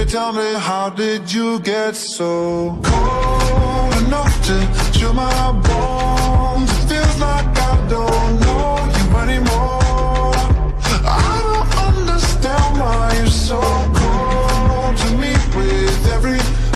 Baby, tell me, how did you get so cold enough to